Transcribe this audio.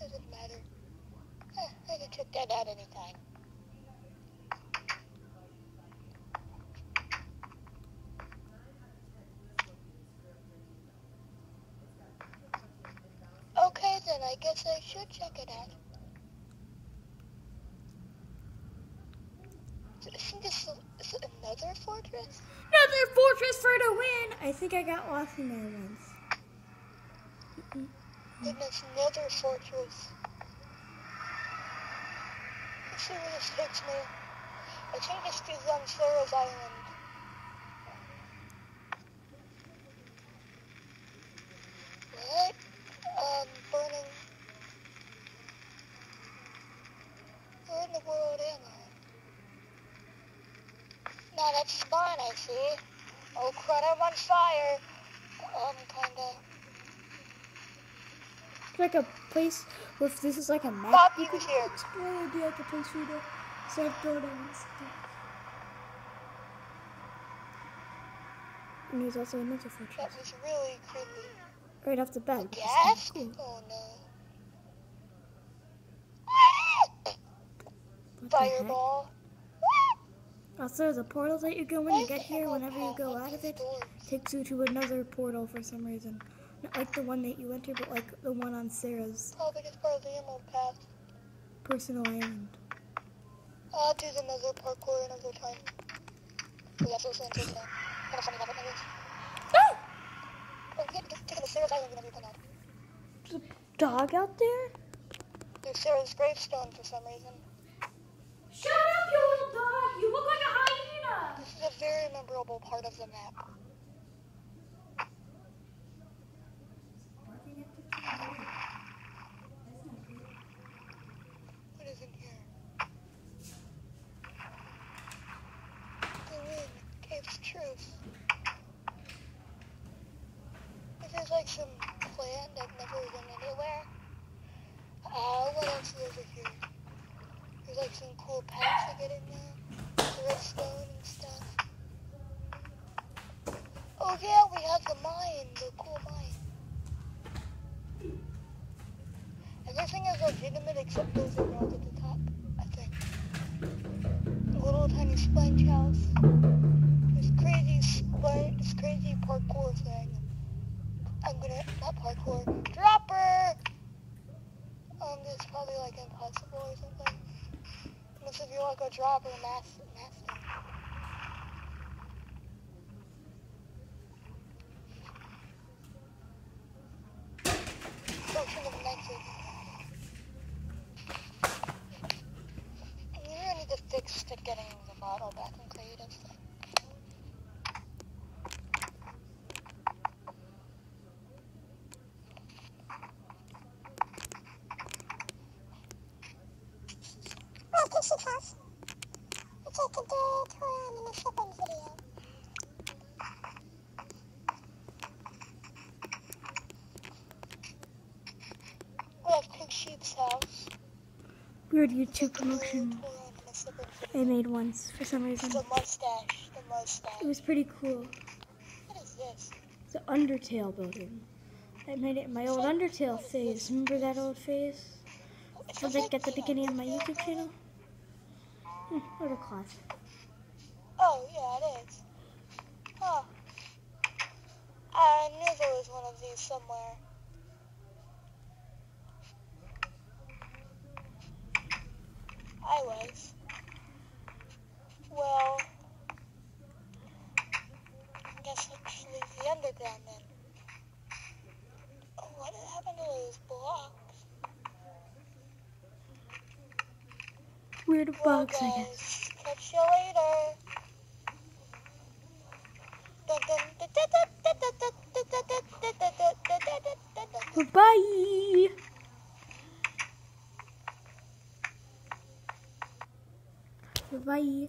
Doesn't matter. I check that out anytime. Okay, then I guess I should check it out. Isn't this is another fortress? Another fortress for the win. I think I got lost in there once. Then there's another fortress. Let's see where this takes me. I think this is on Sarah's Island. What? Um, burning. Where in the world am I? Now that's spawn, I see. Oh crud, I'm on fire. Um, kinda. Like a place where if this is like a map. Bobby you was could here. explore. It'd be like a place for you to start building and stuff. And there's also another That fortress was really creepy. right off the bat. which is Ghast? kinda cool. Oh no. What the heck? Fireball. Also, the portal that you go in. Why You get here whenever you go out of it. Takes you to another portal for some reason. Not like the one that you enter, but like the one on Sarah's Probably it's part of the ammo pack. personal island. I'll do the another parkour another time. Oh, that's also interesting. Kind of funny how that is. Ah! Oh, to Sarah's Island whenever you come out. There's a dog out there? There's Sarah's gravestone for some reason. Shut up, you little dog! You look like a hyena! This is a very memorable part of the map. What is in here? The wind, cave's truth. This is like some plant that never went anywhere. Uh, what else is over here? There's like some cool paths to get in there. The redstone and stuff. Oh yeah, we have the mine, the cool mine. Everything is legitimate except those emeralds at the top, I think. A little tiny sponge house. This crazy sponge, this crazy parkour thing. I'm gonna, not parkour, dropper! Um, it's probably like impossible or something. Unless if you want to go drop or mass, next to getting the model back in creative. We're Sheep's house. Weird YouTube promotion. Tour around in a shipping I made once for some reason. The mustache. The mustache. It was pretty cool. What is this? It's the Undertale building. I made it in my old Undertale phase. Remember that old phase? It's From like at the beginning of my YouTube channel? Hmm, what a class. Oh, yeah, it is. Huh. I knew there was one of these somewhere. underground then. Oh, what happened to those blocks? Weird well, bugs, guys, I guess. Catch you later. Bye. Bye.